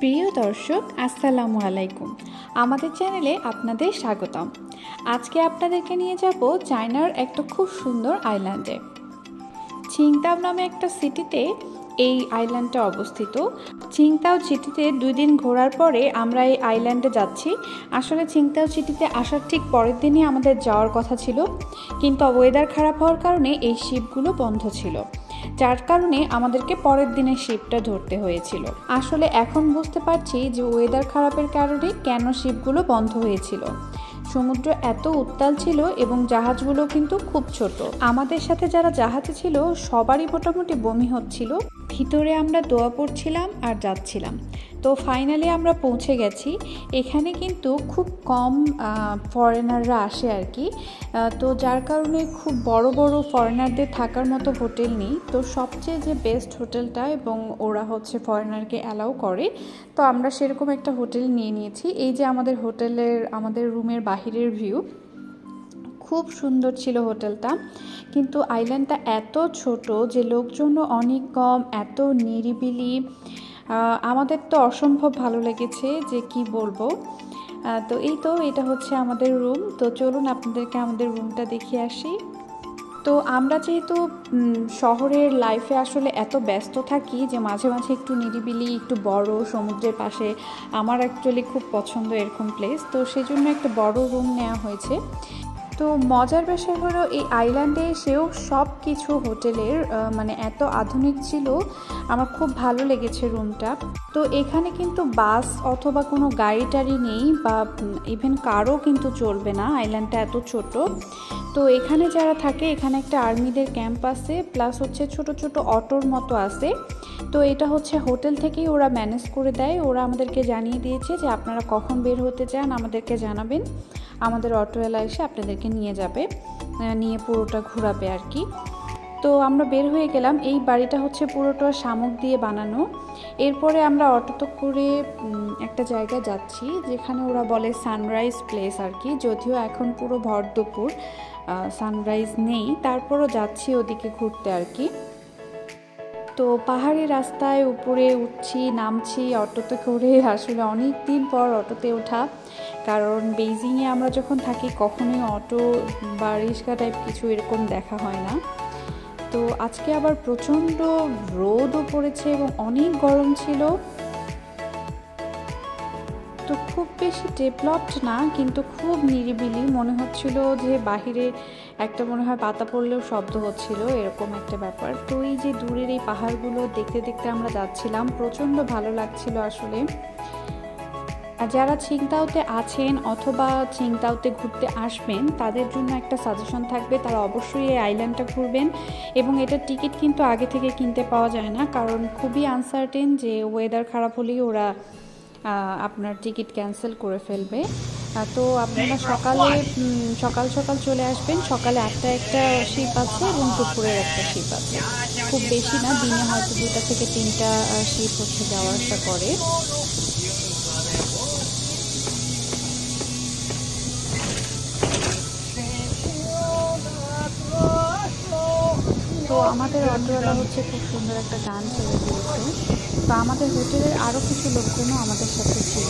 প্রিয় দর্শক, আসসালামু আলাইকুম। আমাদের চ্যানেলে আপনাদের স্বাগতম। আজকে আপনাদেরকে নিয়ে যাব চায়নার একটা খুব সুন্দর আইল্যান্ডে। চিংতাও নামে একটা সিটিতে এই আইল্যান্ডটা অবস্থিত। চিংতাও সিটিতে দুই দিন ঘোরার পরে আমরা এই আইল্যান্ডে যাচ্ছি। আসলে চিংতাও সিটিতে আসার ঠিক পরের দিনই আমাদের যাওয়ার কথা ছিল। কিন্তু ওয়েদার খারাপ হওয়ার কারণে এই শিপগুলো বন্ধ ছিল। যার কারণে আমাদেরকে পরের দিনে শিপটা ধরতে হয়েছিল। আসলে এখন বুঝতে পারছি যে ওয়েদার খারাপের কারণে কেন শিপগুলো বন্ধ হয়েছিল। সমুদ্র এত উত্তাল ছিল এবং জাহাজগুলো কিন্তু খুব ছোট। আমাদের সাথে যারা জাহাজে ছিল, সবারই মোটামুটি বমি হচ্ছিল। ভিতরে আমরা দোয়া পড়ছিলাম আর যাচ্ছিলাম। তো ফাইনালি আমরা পৌঁছে গেছি। এখানে কিন্তু খুব কম ফরেনাররা আসে আর কি। তো যার কারণে খুব বড় বড় ফরেনারদের থাকার মতো হোটেল নেই। তো সবচেয়ে যে বেস্ট হোটেলটা এবং ওরা হচ্ছে ফরেনারকে অ্যালাউ করে, তো আমরা সেরকম একটা হোটেল নিয়ে নিয়েছি। এই যে আমাদের হোটেলের, আমাদের রুমের বাহিরের ভিউ খুব সুন্দর ছিল হোটেলটা। কিন্তু আইল্যান্ডটা এত ছোট যে লোকজন অনেক কম, এত নিরিবিলি। আমাদের তো অসম্ভব ভালো লেগেছে যে কি বলব। তো এই তো এটা হচ্ছে আমাদের রুম। তো চলুন আপনাদেরকে আমাদের রুমটা দেখিয়ে আসি। তো আমরা যেহেতু শহরের লাইফে আসলে এত ব্যস্ত থাকি যে মাঝে মাঝে একটু নিরিবিলি, একটু বড় সমুদ্রের পাশে, আমার অ্যাকচুয়ালি খুব পছন্দ এরকম প্লেস তো সেই জন্য একটা বড় রুম নেওয়া হয়েছে। তো মজার বিষয় হলো এই আইল্যান্ডে এসেও সব কিছু হোটেলের মানে এত আধুনিক ছিল। আমার খুব ভালো লেগেছে রুমটা। তো এখানে কিন্তু বাস অথবা কোনো গাড়ি টাড়ি নেই বা ইভেন কারও কিন্তু চলবে না। আইল্যান্ডটা এত ছোট। তো এখানে যারা থাকে, এখানে একটা আর্মিদের ক্যাম্প আছে, প্লাস হচ্ছে ছোট ছোট অটোর মতো আছে। তো এটা হচ্ছে হোটেল থেকেই ওরা ম্যানেজ করে দেয়। ওরা আমাদেরকে জানিয়ে দিয়েছে যে আপনারা কখন বের হতে চান, আমাদেরকে জানাবেন। আমাদের অটোওয়ালা এসে আপনাদেরকে নিয়ে যাবে নিয়ে পুরোটা ঘোরাবে আর কি। তো আমরা বের হয়ে গেলাম। এই বাড়িটা হচ্ছে পুরোটা শামুক দিয়ে বানানো। এরপরে আমরা অটোতে করে একটা জায়গা যাচ্ছি, যেখানে ওরা বলে সানরাইজ প্লেস আর কি। যদিও এখন পুরো ভর দুপুর সানরাইজ নেই, তারপরও যাচ্ছি ওদিকে ঘুরতে আর কি। তো পাহাড়ি রাস্তায় উপরে উঠছি, নামছি অটোতে করে আসলে অনেক দিন পর অটোতে ওঠা। কারণ বেইজিংয়ে আমরা যখন থাকি, কখনোই অটো বা রিক্সা টাইপ কিছু এরকম দেখা হয় না। তো আজকে আবার প্রচণ্ড রোদও পড়েছে এবং অনেক গরম ছিল। খুব বেশি ডেভেলপড না, কিন্তু খুব নিরিবিলি। মনে হচ্ছিল যে বাহিরে একটা মনে হয় পাতা পড়লেও শব্দ হচ্ছিল, এরকম একটা ব্যাপার। তো এই যে দূরের এই পাহাড়গুলো দেখতে দেখতে আমরা যাচ্ছিলাম, প্রচণ্ড ভালো লাগছিল আসলে। আর যারা ছিংতাওতে আছেন অথবা ছিংতাওতে ঘুরতে আসবেন, তাদের জন্য একটা সাজেশন থাকবে, তারা অবশ্যই এই আইল্যান্ডটা ঘুরবেন। এবং এটার টিকিট কিন্তু আগে থেকে কিনতে পাওয়া যায় না, কারণ খুবই আনসার্টেন যে ওয়েদার খারাপ হলেই ওরা আপনার টিকিট ক্যান্সেল করে ফেলবে। তো আপনারা সকালে সকাল সকাল চলে আসবেন। সকালে আটটা একটা শিপ আছে এবং দুপুরের একটা শিপ আছে। খুব বেশি না, দিনে হয়তো দুটা থেকে তিনটা শিপ হচ্ছে যাওয়া আসা করে। তো আমাদের অটোওয়ালা হচ্ছে খুব সুন্দর একটা গান ছেড়ে দিয়েছে। তো আমাদের হোটেলের আরও কিছু লোকজনও আমাদের সাথে ছিল।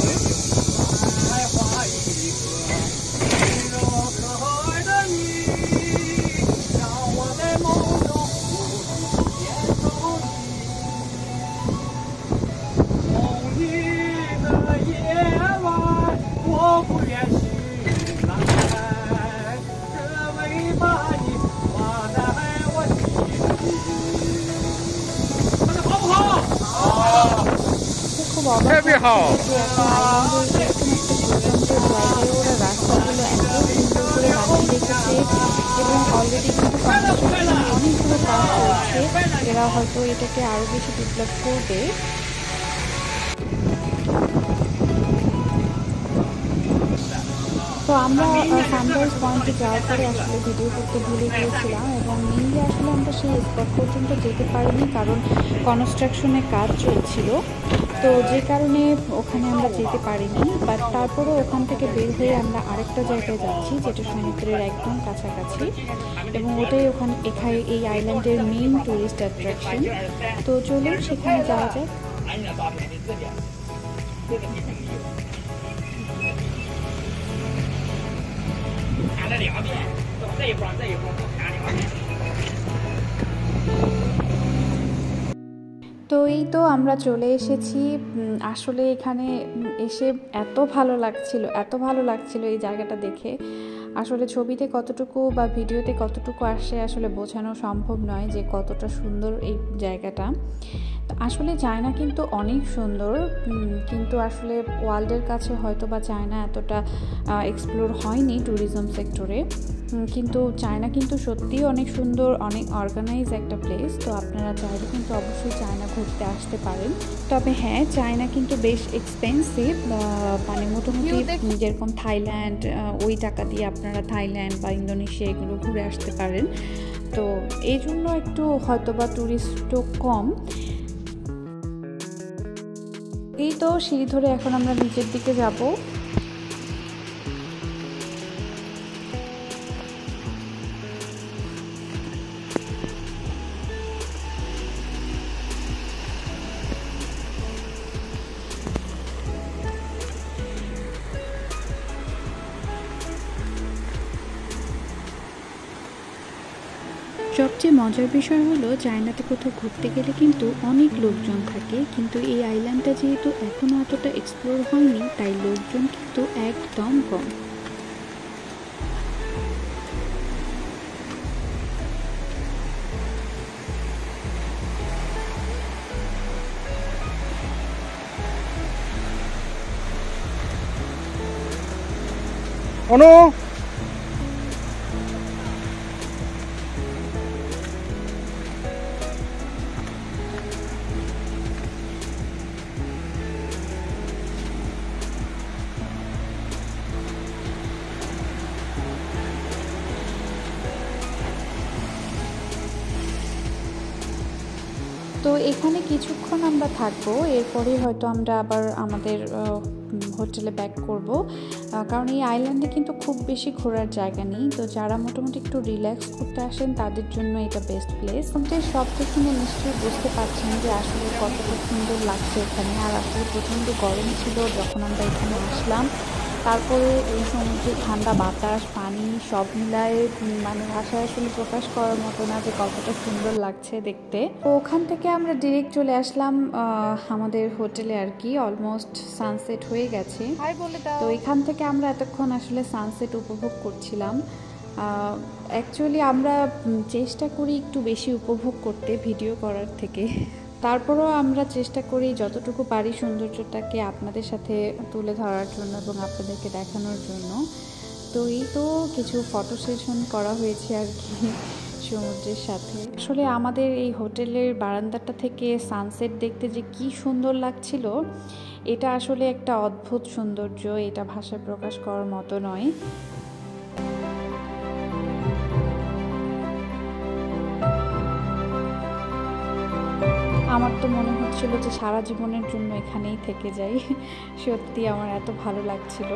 করে বানিয়ে এবং অলরেডি কিন্তু অনেকগুলো কাজ চলছে। এরা হয়তো এটাকে আরও বেশি ডেভেলপ করবে। তো আমরা সানরাইজ পয়েন্টে যাওয়ার পরে আসলে ভিডিও করতে ভুলে গিয়েছিলাম এবং মেনলি আসলে আমরা সেই স্পট পর্যন্ত যেতে পারিনি কারণ কনস্ট্রাকশনের কাজ চলছিল। তো যে কারণে ওখানে আমরা যেতে পারিনি বাট তারপরেও ওখান থেকে বের হয়ে আমরা আরেকটা জায়গায় যাচ্ছি যেটা সমুদ্রের একদম কাছাকাছি এবং ওটাই ওখানে, এখানে এই আইল্যান্ডের মেইন টুরিস্ট অ্যাট্রাকশন তো চলুন সেখানে যাওয়া যায় 谈了两遍，走这一关这一关，谈两遍。 তো এই তো আমরা চলে এসেছি উম, আসলে এখানে উম, এসে এত ভালো লাগছিল এত ভালো লাগছিল এই জায়গাটা দেখে আসলে ছবিতে কতটুকু বা ভিডিওতে কতটুকু আসে আসলে বোঝানো সম্ভব নয় যে কতটা সুন্দর এই জায়গাটা তো আসলে চায়না কিন্তু অনেক সুন্দর কিন্তু আসলে ওয়ার্ল্ডের কাছে হয়তো বা চায়না এতটা এক্সপ্লোর হয়নি ট্যুরিজম সেক্টরে কিন্তু চায়না কিন্তু সত্যিই অনেক সুন্দর অনেক অর্গানাইজ একটা প্লেস তো আপনারা চাইলে কিন্তু অবশ্যই চায়না ঘুরতে আসতে পারেন। তবে হ্যাঁ চায়না কিন্তু বেশ এক্সপেন্সিভ মানে মোটামুটি যেরকম থাইল্যান্ড ওই টাকা দিয়ে আপনারা থাইল্যান্ড বা ইন্দোনেশিয়া এগুলো ঘুরে আসতে পারেন। তো এই জন্য একটু হয়তো বা ট্যুরিস্টও কম। এই তো সিঁড়ি ধরে এখন আমরা নিচের দিকে যাব। সবচেয়ে মজার বিষয় হলো, চায়নাতে কোথাও ঘুরতে গেলে কিন্তু অনেক লোকজন থাকে, কিন্তু এই আইল্যান্ডটা যেহেতু এখনও এতটা এক্সপ্লোর হয়নি, তাই লোকজন কিন্তু একদম কম। অনু! তো এখানে কিছুক্ষণ আমরা থাকব, এরপরে হয়তো আমরা আবার আমাদের হোটেলে ব্যাক করব। কারণ এই আইল্যান্ডে কিন্তু খুব বেশি ঘোরার জায়গা নেই। তো যারা মোটামুটি একটু রিল্যাক্স করতে আসেন, তাদের জন্য এটা বেস্ট প্লেস আমাদের শব্দ শুনে নিশ্চয়ই বুঝতে পারছেন যে আসলে কতটা সুন্দর লাগছে এখানে। আর আসলে প্রচণ্ড গরম ছিল যখন আমরা এখানে আসলাম। তারপরে এই সমুদ্রের ঠান্ডা বাতাস পানি সব মিলায়ে মানে ভাষায় আসলে প্রকাশ করার মতো না যে কতটা সুন্দর লাগছে দেখতে। তো ওখান থেকে আমরা ডিরেক্ট চলে আসলাম আমাদের হোটেলে আর কি। অলমোস্ট সানসেট হয়ে গেছে। তো এখান থেকে আমরা এতক্ষণ আসলে সানসেট উপভোগ করছিলাম। অ্যাকচুয়ালি আমরা চেষ্টা করি একটু বেশি উপভোগ করতে ভিডিও করার থেকে। তারপরেও আমরা চেষ্টা করি যতটুকু পারি সৌন্দর্যটাকে আপনাদের সাথে তুলে ধরার জন্য এবং আপনাদেরকে দেখানোর জন্য। তো এই তো কিছু ফটো সেশন করা হয়েছে আর কি সমুদ্রের সাথে। আসলে আমাদের এই হোটেলের বারান্দাটা থেকে সানসেট দেখতে যে কি সুন্দর লাগছিল, এটা আসলে একটা অদ্ভুত সৌন্দর্য, এটা ভাষায় প্রকাশ করার মতো নয়। আমার তো মনে হচ্ছিল যে সারা জীবনের জন্য এখানেই থেকে যাই। সত্যি আমার এত ভালো লাগছিল।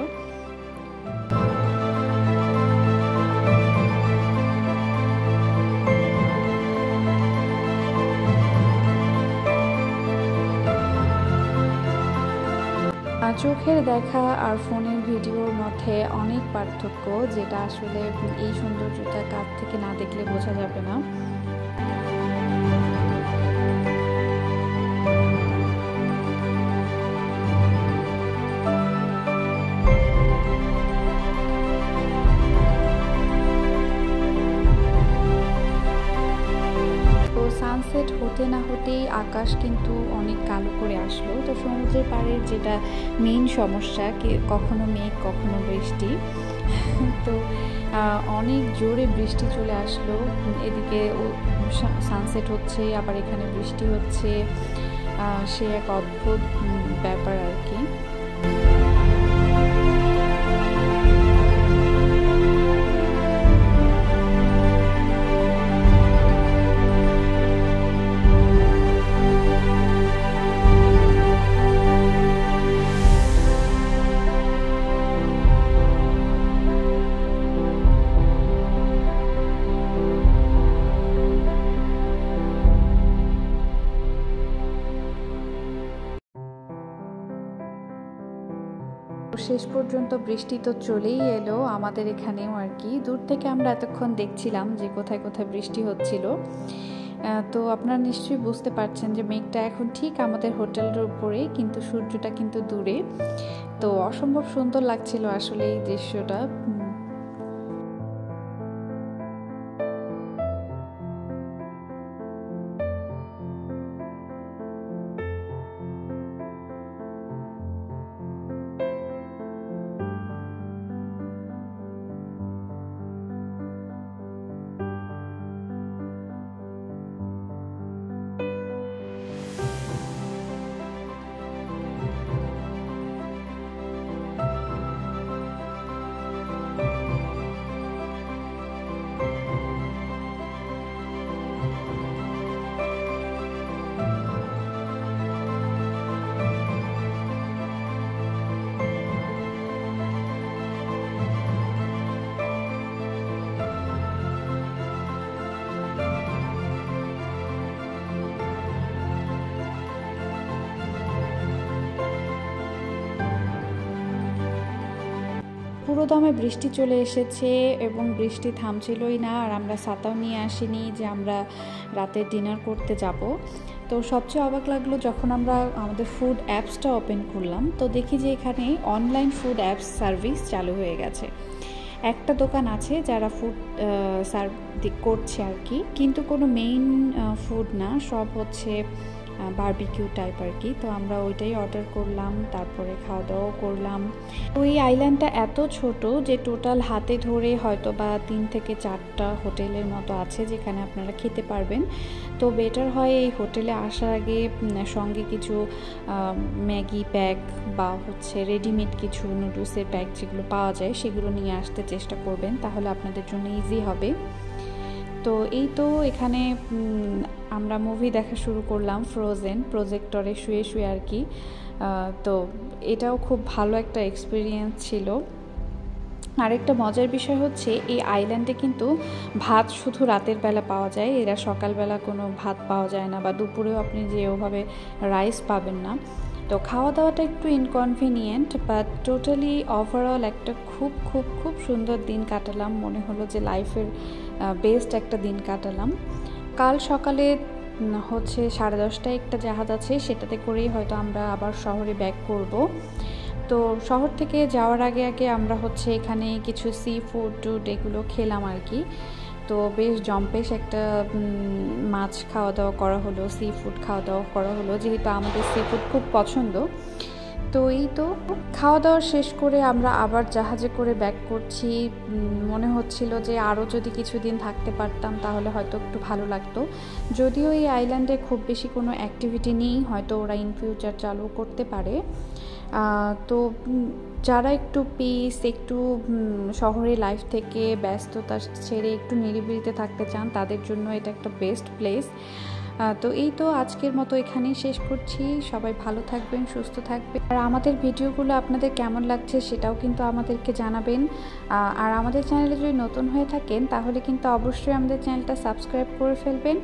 চোখের দেখা আর ফোনের ভিডিওর মধ্যে অনেক পার্থক্য, যেটা আসলে এই সৌন্দর্যটা কাছ থেকে না দেখলে বোঝা যাবে না। হতে না হতেই আকাশ কিন্তু অনেক কালো করে আসলো। তো সমুদ্রের পাড়ের যেটা মেইন সমস্যা কখনো মেঘ, কখনো বৃষ্টি। তো অনেক জোরে বৃষ্টি চলে আসলো। এদিকে সানসেট হচ্ছে, আবার এখানে বৃষ্টি হচ্ছে। সে এক অদ্ভুত ব্যাপার আর কি। শেষ পর্যন্ত বৃষ্টি তো চলেই এলো আমাদের এখানেও আর কি। দূর থেকে আমরা এতক্ষণ দেখছিলাম যে কোথায় কোথায় বৃষ্টি হচ্ছিল। তো আপনারা নিশ্চয়ই বুঝতে পারছেন যে মেঘটা এখন ঠিক আমাদের হোটেলের উপরে, কিন্তু সূর্যটা কিন্তু দূরে। তো অসম্ভব সুন্দর লাগছিল আসলে এই দৃশ্যটা। পুরো দমে বৃষ্টি চলে এসেছে এবং বৃষ্টি থামছিলই না, আর আমরা ছাতাও নিয়ে আসিনি যে আমরা রাতে ডিনার করতে যাব। তো সবচেয়ে অবাক লাগল যখন আমরা আমাদের ফুড অ্যাপসটা ওপেন করলাম, তো দেখি যে এখানে অনলাইন ফুড অ্যাপস সার্ভিস চালু হয়ে গেছে। একটা দোকান আছে যারা ফুড সার্ভ করছে আর কি, কিন্তু কোনো মেইন ফুড না, সব হচ্ছে বারবিকিউ টাইপ আর কি তো আমরা ওইটাই অর্ডার করলাম, তারপরে খাওয়া দাওয়াও করলাম। ওই আইল্যান্ডটা এত ছোট যে টোটাল হাতে ধরে হয়তো বা তিন থেকে চারটা হোটেলের মতো আছে যেখানে আপনারা খেতে পারবেন। তো বেটার হয় এই হোটেলে আসার আগে সঙ্গে কিছু ম্যাগি প্যাক বা হচ্ছে রেডিমেড কিছু নুডলসের প্যাক যেগুলো পাওয়া যায় সেগুলো নিয়ে আসতে চেষ্টা করবেন। তাহলে আপনাদের জন্য ইজি হবে। তো এই তো এখানে আমরা মুভি দেখা শুরু করলাম ফ্রোজেন প্রজেক্টরে শুয়ে শুয়ে আর কি। তো এটাও খুব ভালো একটা এক্সপিরিয়েন্স ছিল। আরেকটা মজার বিষয় হচ্ছে, এই আইল্যান্ডে কিন্তু ভাত শুধু রাতের বেলা পাওয়া যায়, এরা সকালবেলা কোনো ভাত পাওয়া যায় না বা দুপুরেও আপনি যে ওভাবে রাইস পাবেন না। তো খাওয়া দাওয়াটা একটু ইনকনভিনিয়েন্ট বাট টোটালি ওভারঅল একটা খুব খুব খুব সুন্দর দিন কাটালাম। মনে হলো যে লাইফের বেস্ট একটা দিন কাটালাম। কাল সকালে হচ্ছে সাড়ে দশটায় একটা জাহাজ আছে, সেটাতে করেই হয়তো আমরা আবার শহরে ব্যাক করব। তো শহর থেকে যাওয়ার আগে আগে আমরা হচ্ছে এখানে কিছু সি ফুড টুড এগুলো খেলাম আর কি। তো বেশ জম্পেশ একটা মাছ খাওয়া দাওয়া করা হলো সি ফুড খাওয়া দাওয়া করা হলো, যেহেতু আমাদের সি ফুড খুব পছন্দ। তো এই তো খাওয়া দাওয়া শেষ করে আমরা আবার জাহাজে করে ব্যাক করছি। মনে হচ্ছিল যে আরও যদি কিছুদিন থাকতে পারতাম তাহলে হয়তো একটু ভালো লাগতো। যদিও এই আইল্যান্ডে খুব বেশি কোনো অ্যাক্টিভিটি নেই, হয়তো ওরা ইন ফিউচার চালু করতে পারে। তো যারা একটু পিস একটু শহরের লাইফ থেকে ব্যস্ততা ছেড়ে একটু নিরিবিলিতে থাকতে চান, তাদের জন্য এটা একটা বেস্ট প্লেস তো এই তো আজকের মতো এখানেই শেষ করছি। সবাই ভালো থাকবেন, সুস্থ থাকবেন। আর আমাদের ভিডিওগুলো আপনাদের কেমন লাগছে সেটাও কিন্তু আমাদেরকে জানাবেন। আর আমাদের চ্যানেলে যদি নতুন হয়ে থাকেন, তাহলে কিন্তু অবশ্যই আমাদের চ্যানেলটা সাবস্ক্রাইব করে ফেলবেন।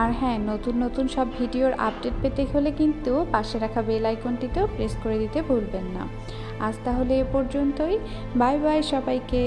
আর হ্যাঁ নতুন নতুন সব ভিডিওর আপডেট পেতে হলে কিন্তু পাশে রাখা বেল আইকনটিতেও প্রেস করে দিতে ভুলবেন না। আজ তাহলে এ পর্যন্তই। বাই বাই সবাইকে।